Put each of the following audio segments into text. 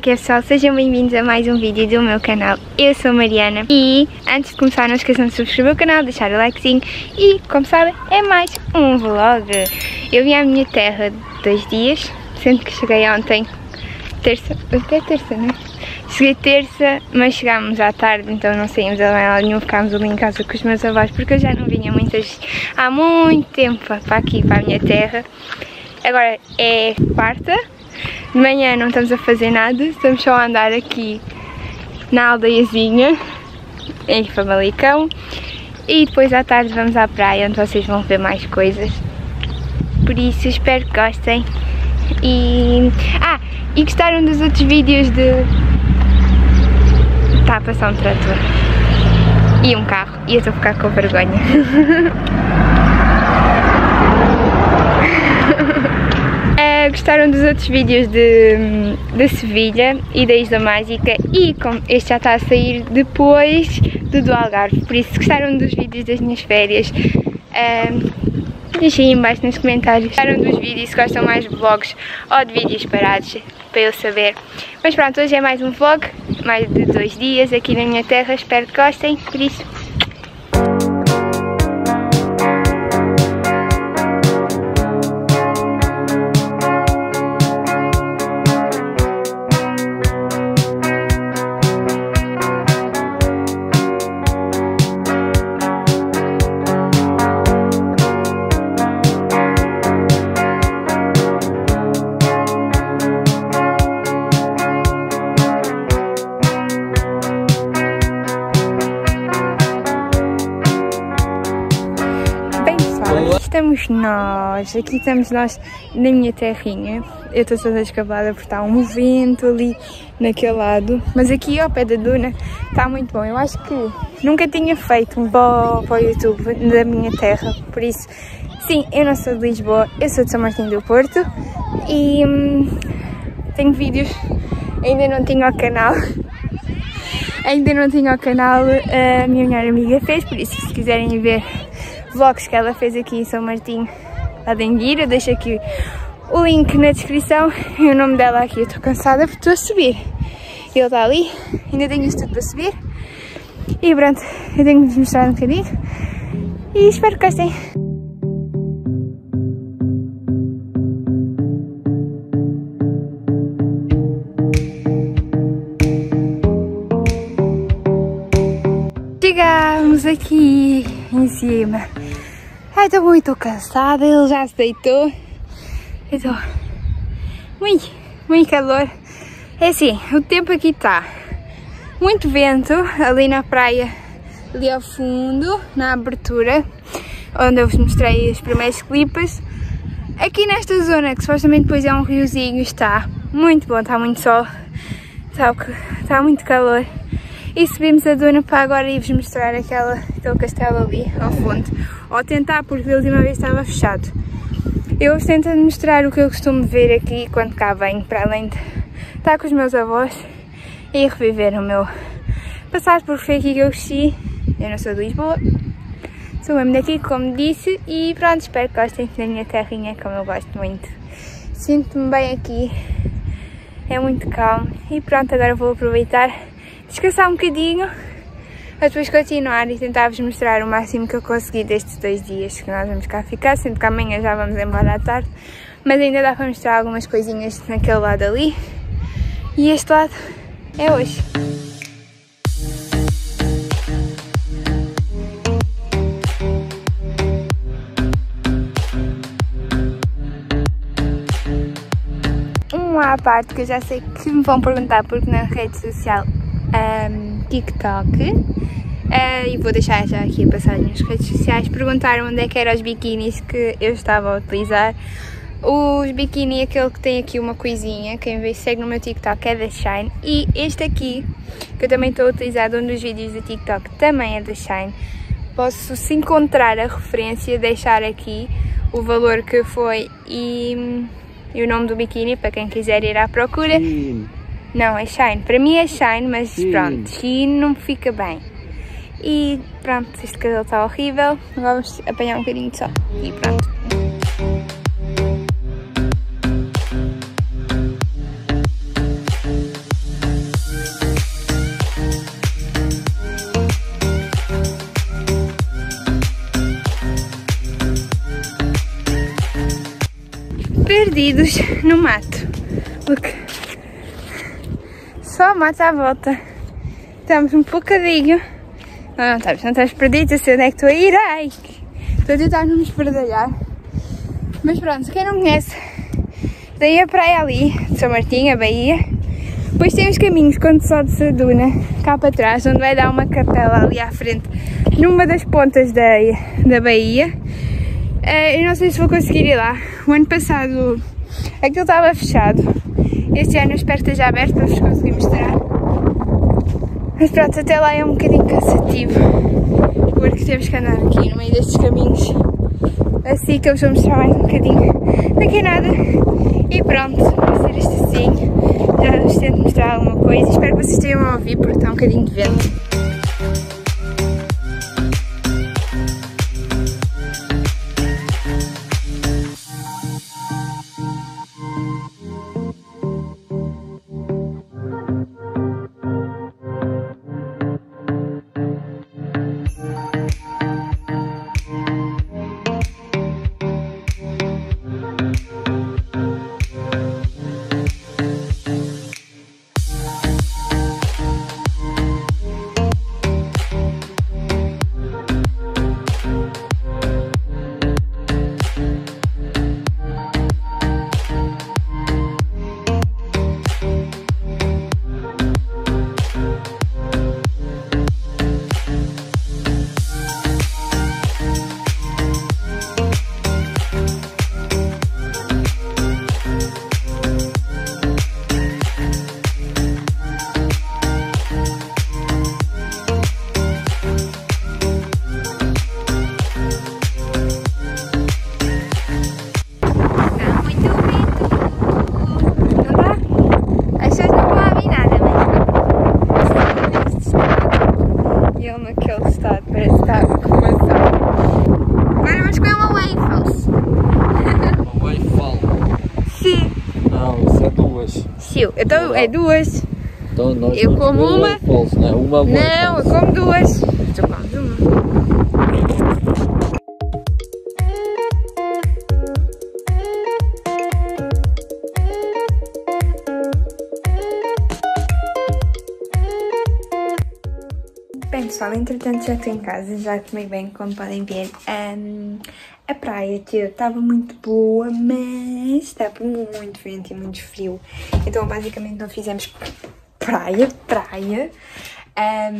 que é pessoal? Sejam bem-vindos a mais um vídeo do meu canal. Eu sou Mariana e antes de começar não esqueçam de subscrever o canal, deixar o likezinho e, como sabem, é mais um vlog. Eu vim à minha terra dois dias, sendo que cheguei ontem, terça, até terça, né? Cheguei terça, mas chegámos à tarde, então não saímos a lado nenhum, ficámos ali em casa com os meus avós, porque eu já não vinha muitas, há muito tempo para aqui, para a minha terra. Agora é quarta, de manhã não estamos a fazer nada, estamos só a andar aqui na aldeiazinha, em Famalicão. E depois à tarde vamos à praia, onde vocês vão ver mais coisas. Por isso espero que gostem. E... Ah, e gostaram dos outros vídeos de... Está a passar um trator. E um carro. E eu estou a ficar com vergonha. Uh, gostaram dos outros vídeos de, de Sevilha e da Isla Mágica e como este já está a sair depois do do Algarve, por isso se gostaram dos vídeos das minhas férias, uh, deixem aí embaixo nos comentários. Gostaram dos vídeos, se gostam mais de vlogs ou de vídeos parados, para eu saber. Mas pronto, hoje é mais um vlog, mais de dois dias aqui na minha terra, espero que gostem, por isso estamos nós, aqui estamos nós na minha terrinha. Eu estou toda escavada porque está um vento ali naquele lado. Mas aqui ao pé da duna está muito bom. Eu acho que nunca tinha feito um vlog para o YouTube da minha terra. Por isso, sim, eu não sou de Lisboa, eu sou de São Martinho do Porto. E hum, tenho vídeos, ainda não tinha o canal. ainda não tinha o canal, a minha melhor amiga fez, por isso se quiserem ver vlogs que ela fez aqui em São Martinho a Denguira. Deixo aqui o link na descrição e o nome dela aqui. Eu estou cansada porque estou a subir. Ele está ali, ainda tenho isto tudo para subir. E pronto, eu tenho que vos mostrar um bocadinho. E espero que gostem. Chegamos aqui em cima. Ai, estou muito cansada, ele já se deitou. Estou muito, muito calor. É assim, o tempo aqui está muito vento, ali na praia, ali ao fundo, na abertura, onde eu vos mostrei os primeiros clipes. Aqui nesta zona, que supostamente depois é um riozinho, está muito bom, está muito sol, está, está muito calor. E subimos a duna para agora e vos mostrar aquela, aquele castelo ali ao fundo. Ou tentar, porque a última vez estava fechado. Eu hoje tento mostrar o que eu costumo ver aqui quando cá venho, para além de estar com os meus avós e reviver o meu passado, porque foi aqui que eu cresci. Eu não sou de Lisboa, sou mesmo daqui, como disse, e pronto, espero que gostem da minha terrinha, como eu gosto muito. Sinto-me bem aqui, é muito calmo. E pronto, agora vou aproveitar descansar um bocadinho para depois continuar e tentar vos mostrar o máximo que eu consegui destes dois dias que nós vamos cá ficar, sendo que amanhã já vamos embora à tarde, mas ainda dá para mostrar algumas coisinhas naquele lado ali e este lado é hoje. Uma à parte que eu já sei que me vão perguntar porque na rede social um, TikTok uh, e vou deixar já aqui a passagem nas redes sociais. Perguntaram onde é que eram os biquínis que eu estava a utilizar. Os biquíni, aquele que tem aqui uma coisinha, quem vê segue no meu TikTok é da Shine. E este aqui, que eu também estou a utilizar um dos vídeos do TikTok, também é da Shine. Posso, se encontrar a referência, deixar aqui o valor que foi e, e o nome do biquíni para quem quiser ir à procura. Sim. Não, é shine. Para mim é shine, mas Sim. pronto, shine não fica bem. E pronto, este cabelo está horrível. Vamos apanhar um bocadinho de sol. E pronto. Perdidos no mato. Look. Só mato à volta. Estamos um bocadinho. Não, não estamos, não estamos perdidos. Sei onde é que estou a ir. Ai, estou a tentar não me esbardalhar. Mas pronto, quem não conhece, daí a praia ali, de São Martinho, a Bahia. Depois tem os caminhos quando sobe de Duna, cá para trás, onde vai dar uma capela ali à frente, numa das pontas da, da Bahia. Uh, eu não sei se vou conseguir ir lá. O ano passado aquilo estava fechado. Este ano eu espero que esteja aberto para vos conseguir mostrar. Mas pronto, até lá é um bocadinho cansativo. Porque temos que andar aqui no meio destes caminhos. Assim que eu vos vou mostrar mais um bocadinho. Daqui a nada. E pronto, vai ser isto assim. Já vos tento mostrar alguma coisa. Espero que vocês tenham a ouvir porque está um bocadinho de vento. É duas. Então nós eu como uma. False, não, é? uma não eu como duas. Bem pessoal, entretanto já estou em casa, já tomei bem, como podem ver. Um, a praia estava muito boa, mas estava muito vento e muito frio. Então basicamente não fizemos praia, praia,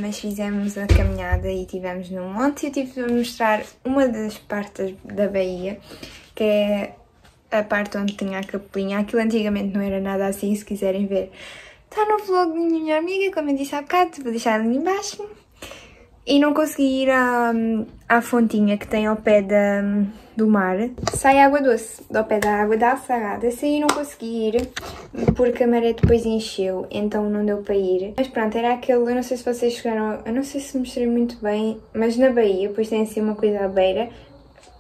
mas fizemos a caminhada e estivemos num monte. Eu tive de mostrar uma das partes da Bahia, que é a parte onde tinha a capelinha. Aquilo antigamente não era nada assim, se quiserem ver. Está no vlog da minha amiga, como eu disse há bocado, vou deixar ali embaixo e não consegui ir à, à fontinha que tem ao pé da, do mar. Sai água doce, ao pé da água da salgada. Essa aí não consegui ir porque a maré depois encheu, então não deu para ir. Mas pronto, era aquele, eu não sei se vocês chegaram, eu não sei se mostrei muito bem, mas na Bahia, depois tem assim uma coisa à beira,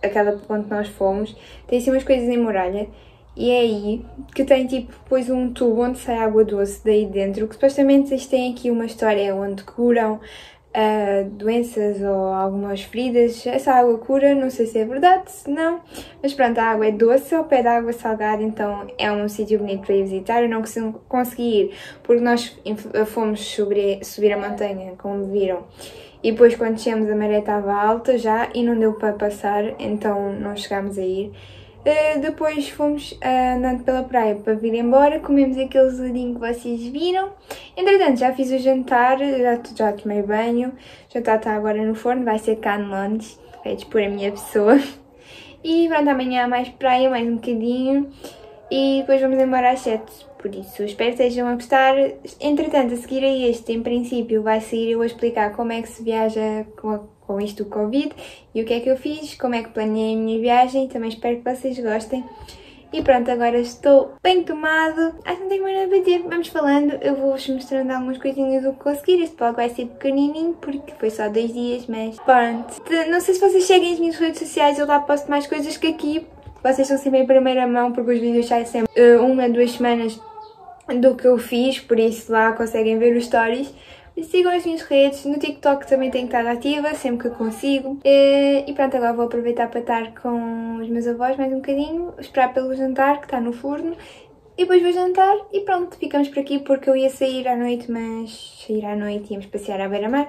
aquela ponto nós fomos, tem assim umas coisas em muralha. E é aí que tem tipo depois um tubo onde sai água doce daí dentro, que supostamente eles têm aqui uma história onde curam uh, doenças ou algumas feridas. Essa água cura, não sei se é verdade, se não. Mas pronto, a água é doce ao pé da água salgada, então é um sítio bonito para ir visitar. Eu não consegui ir porque nós fomos subir, subir a montanha, como viram. E depois quando chegamos a maré estava alta já e não deu para passar, então não chegámos a ir. Uh, depois fomos uh, andando pela praia para vir embora, comemos aquele geladinho que vocês viram. Entretanto, já fiz o jantar, já, já tomei banho, o jantar está agora no forno, vai ser canones, feitos por a minha pessoa. E pronto, amanhã mais praia, mais um bocadinho. E depois vamos embora às 7. Por isso, espero que estejam a gostar. Entretanto, a seguir a este, em princípio, vai seguir eu a explicar como é que se viaja com a com isto do Covid. E o que é que eu fiz, como é que planeei a minha viagem, também espero que vocês gostem. E pronto, agora estou bem tomado, acho que não tenho mais nada a dizer, vamos falando, eu vou-vos mostrando algumas coisinhas do que conseguir, este vlog vai ser pequenininho porque foi só dois dias, mas pronto. Não sei se vocês seguem as minhas redes sociais, eu lá posto mais coisas que aqui, vocês estão sempre em primeira mão porque os vídeos saem sempre uh, uma, duas semanas do que eu fiz, por isso lá conseguem ver os stories. Sigam as minhas redes, no TikTok também tenho estar ativa, sempre que consigo. E, e pronto, agora vou aproveitar para estar com os meus avós mais um bocadinho, esperar pelo jantar que está no forno e depois vou jantar e pronto, ficamos por aqui porque eu ia sair à noite, mas sair à noite íamos passear à beira-mar,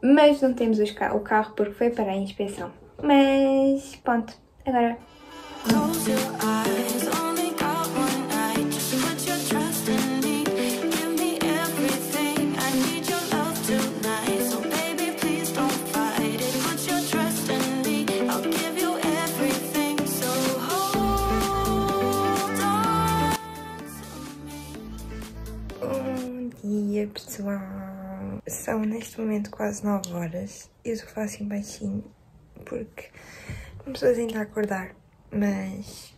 mas não temos o carro porque foi para a inspeção. Mas pronto, agora dia São neste momento quase 9 horas. Eu só faço assim baixinho porque começou ainda a acordar. Mas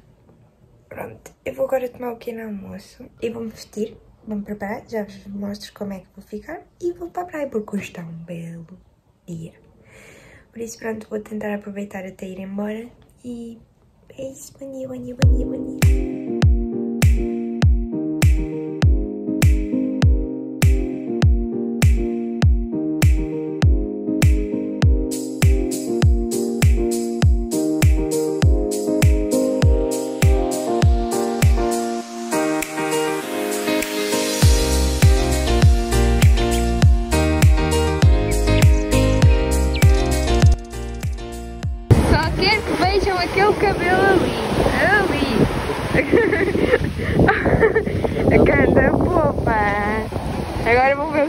pronto, eu vou agora tomar o pequeno almoço e vou-me vestir, vou-me preparar, já vos mostro como é que vou ficar e vou para a praia porque hoje está um belo dia. Por isso pronto, vou tentar aproveitar até ir embora e é isso, bom dia, bom dia, bom dia, bom dia.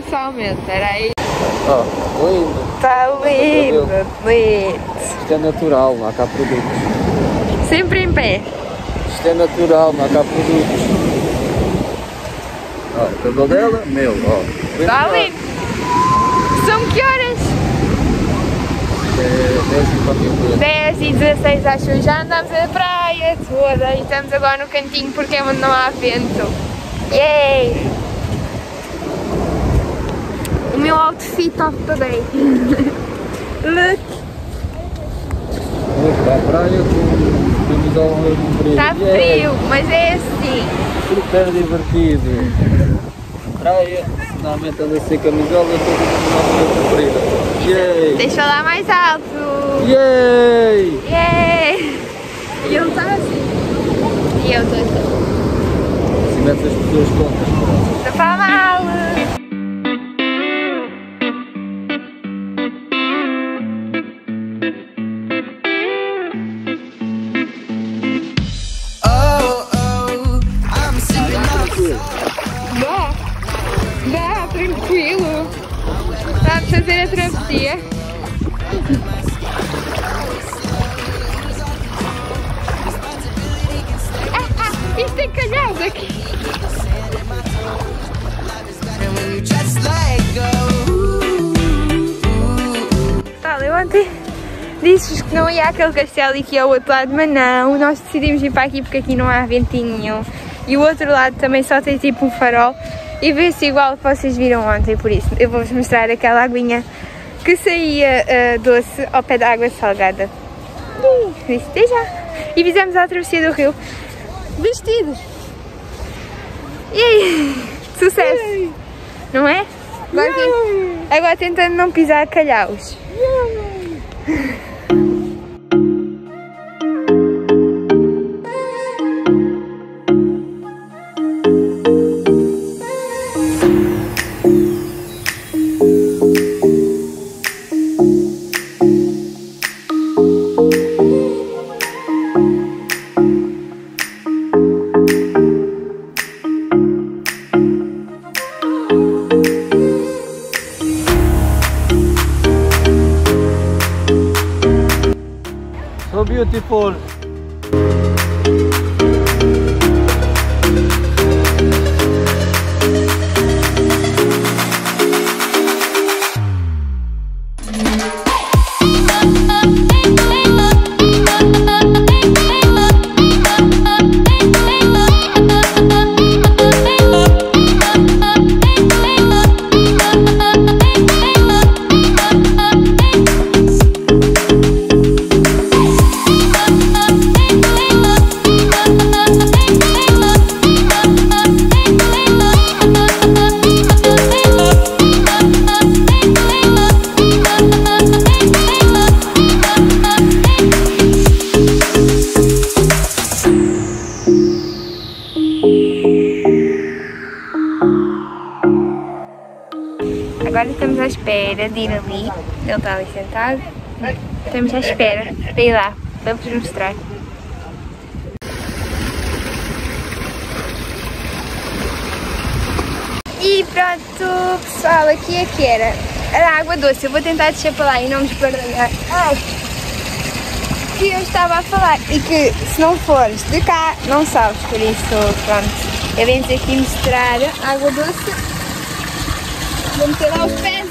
Pessoalmente, era aí. Oh, lindo. Está lindo, lindo. Isto é natural, não há cá produtos. Sempre em pé. Isto é natural, não há cá produtos. Ó, oh, o cabelo dela, meu, ó. Oh. Está lindo. São que horas? É 10 e 10 e 16 acho já andamos na praia toda e estamos agora no cantinho porque é onde não há vento. Yay! Meu outfit of the day. Look! Para a praia com camisola frio. Está frio, mas é assim. Super divertido. Praia, normalmente anda sem camisola, eu estou com camisola comprida. Yay! Deixa lá mais alto! Yay! Yay! E ele está assim. E eu estou assim. Se metes as pessoas contas. Não fala disse que não ia àquele castelo e que ia ao outro lado, mas não, nós decidimos ir para aqui porque aqui não há ventinho nenhum. E o outro lado também só tem tipo um farol e vê-se igual que vocês viram ontem, por isso eu vou-vos mostrar aquela aguinha que saía uh, doce ao pé da água salgada. E, até já! E fizemos a travessia do rio vestidos. E aí, sucesso! Yay. Não é? Agora, agora tentando não pisar calhaus. espera de ir ali. Ele está ali sentado. Estamos à espera para ir lá, vos mostrar. E pronto, pessoal, aqui é que era a água doce. Eu vou tentar descer para lá e não me esbardalhar. Ai! Que eu estava a falar e que se não fores de cá, não sabes. Por isso, pronto, eu venho aqui mostrar água doce. Vou meter lá os pés.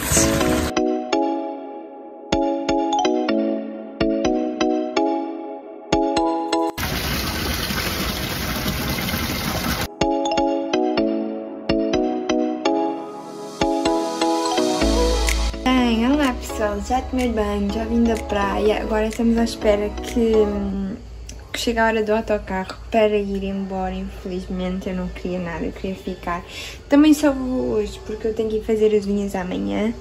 Pessoal, já tomei banho, já vim da praia, agora estamos à espera que, que chegue a hora do autocarro para ir embora. Infelizmente eu não queria nada, eu queria ficar. Também só vou hoje porque eu tenho que ir fazer as unhas amanhã.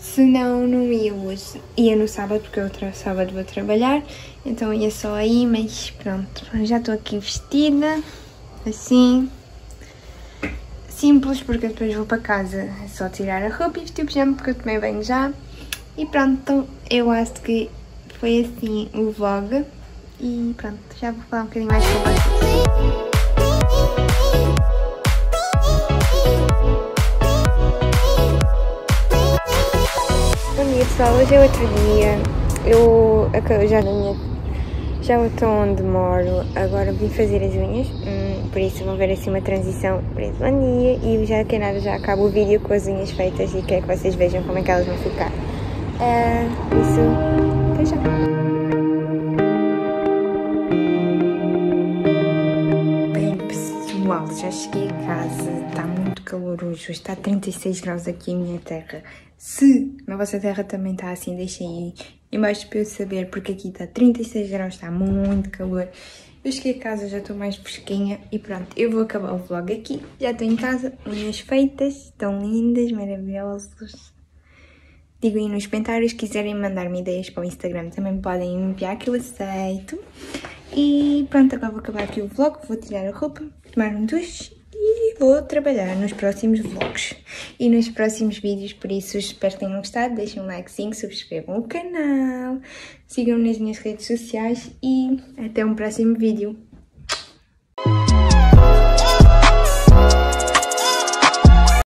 Senão não ia hoje. Ia no sábado porque outro sábado vou trabalhar. Então ia só aí, mas pronto. Já estou aqui vestida. Assim. Simples porque depois vou para casa. É só tirar a roupa e vestir o pijama porque eu tomei banho já. E pronto, eu acho que foi assim o vlog. E pronto, já vou falar um bocadinho mais com vocês. Pessoal, hoje é outro dia. Eu já na minha. Já estou onde moro, agora vim fazer as unhas, hum, por isso vão ver assim uma transição. Por isso, bom dia e já que é nada, já acabo o vídeo com as unhas feitas e quero que vocês vejam como é que elas vão ficar. É, isso, até já. Já cheguei a casa, está muito calor hoje, está 36 graus aqui em minha terra. Se na vossa terra também está assim, deixem aí embaixo para eu saber, porque aqui está 36 graus, está muito calor. Eu cheguei a casa, já estou mais fresquinha e pronto, eu vou acabar o vlog aqui. Já estou em casa, unhas feitas, estão lindas, maravilhosas. Digam aí nos comentários, se quiserem mandar-me ideias para o Instagram também podem enviar que eu aceito. E pronto, agora vou acabar aqui o vlog, vou tirar a roupa, tomar um duche e vou trabalhar nos próximos vlogs e nos próximos vídeos, por isso espero que tenham gostado, deixem um likezinho, subscrevam o canal, sigam-me nas minhas redes sociais e até um próximo vídeo.